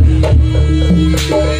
Thank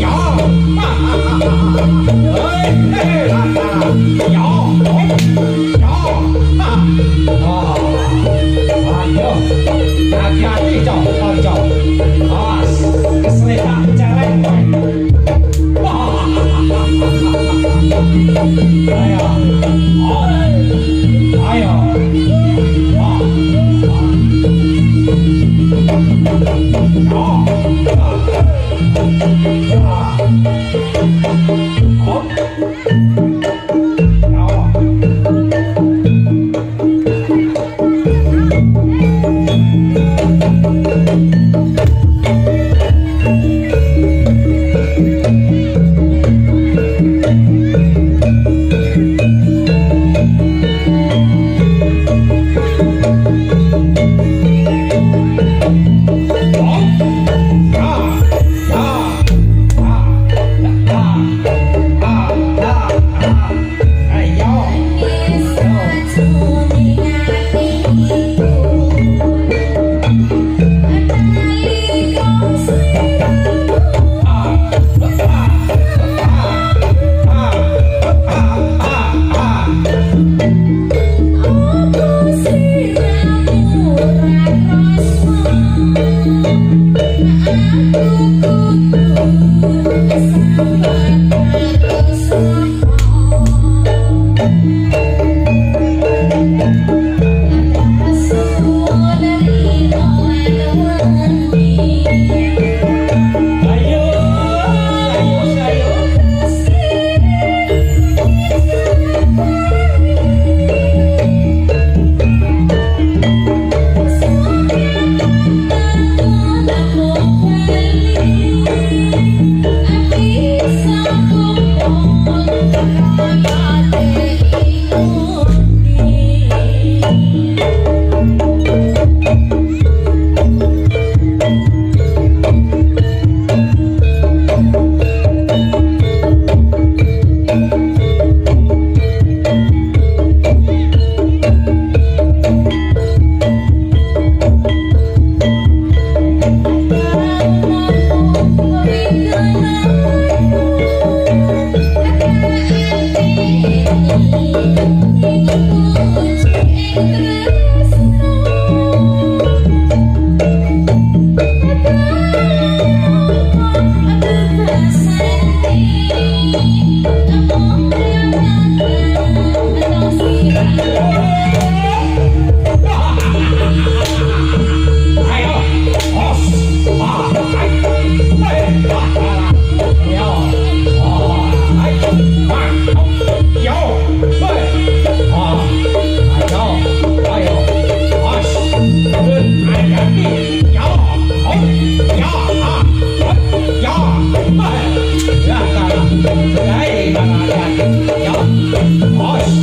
摇，哈哈哈哈哈，哎嘿嘿，摇。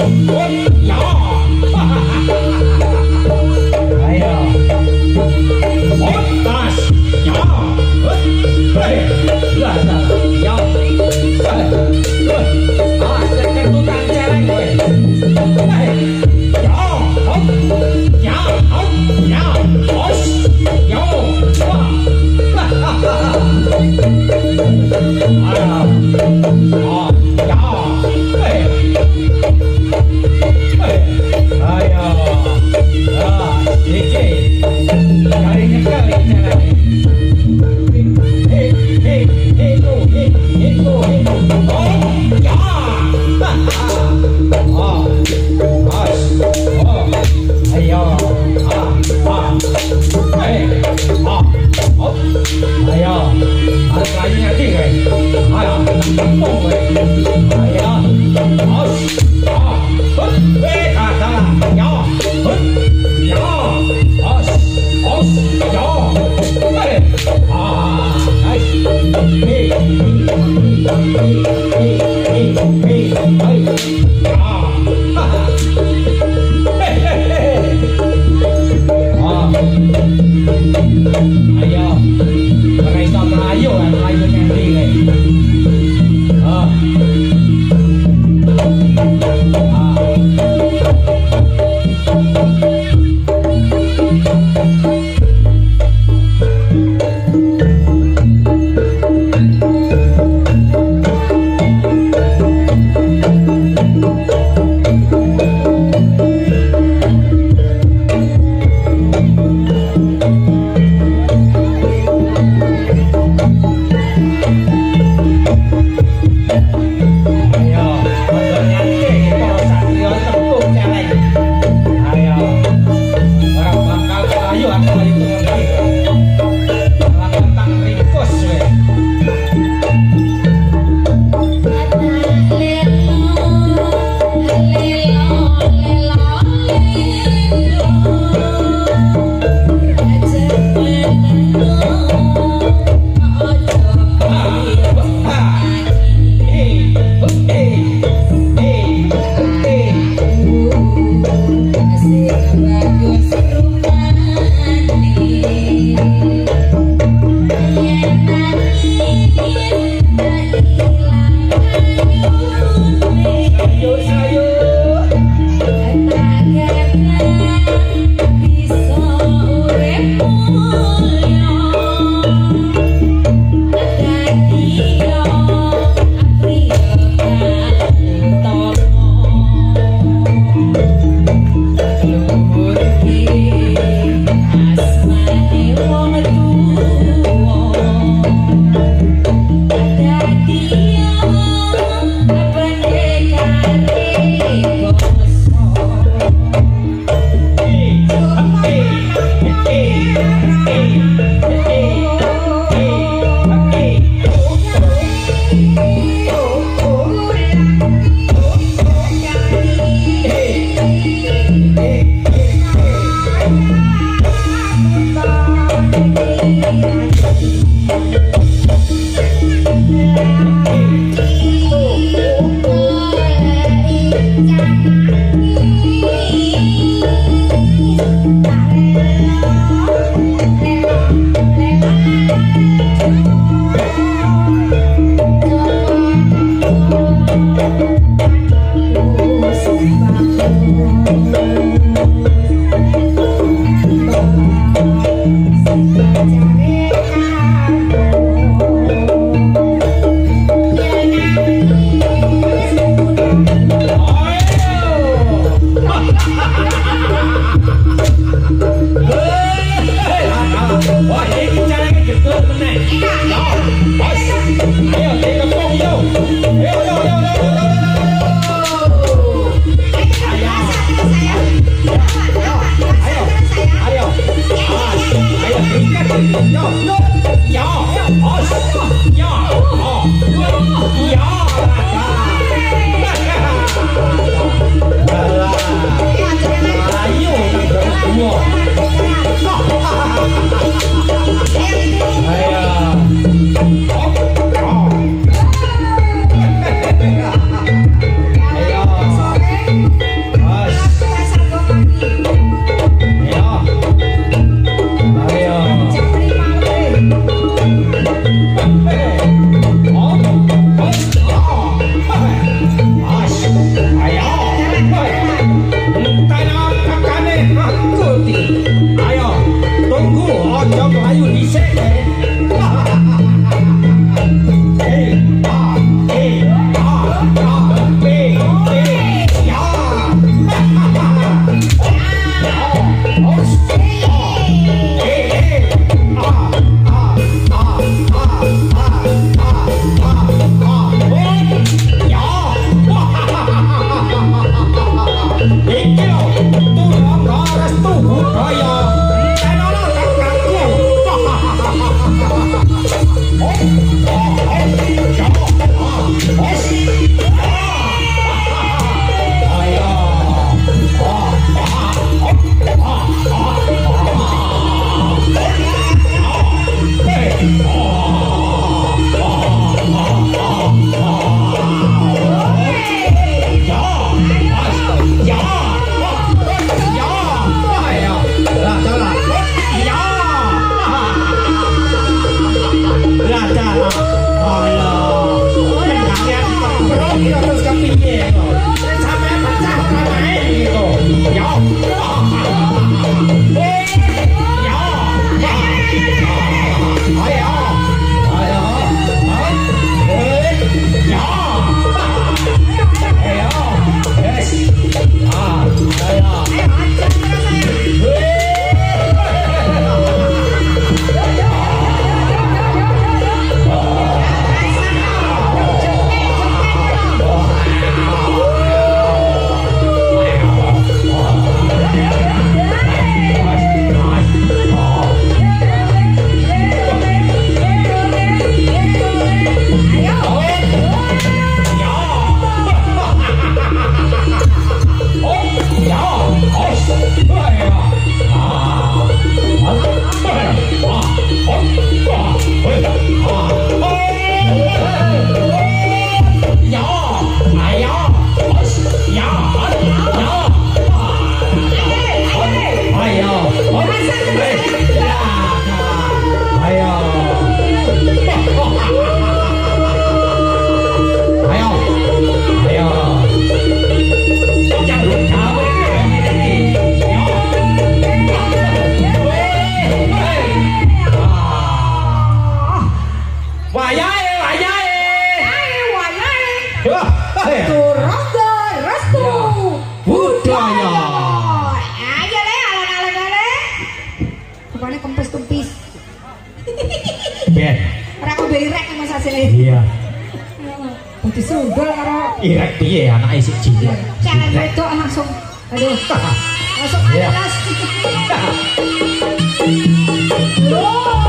Whoa. Ayo. Raya, Tenono say sih. Iya. Tapi sudah karo. Iya, piye anak isik cilik. Cara itu langsung. Aduh. Langsung alas. yeah.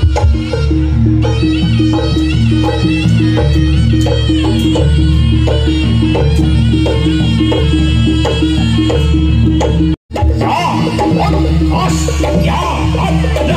Ja, one, us, ja, up,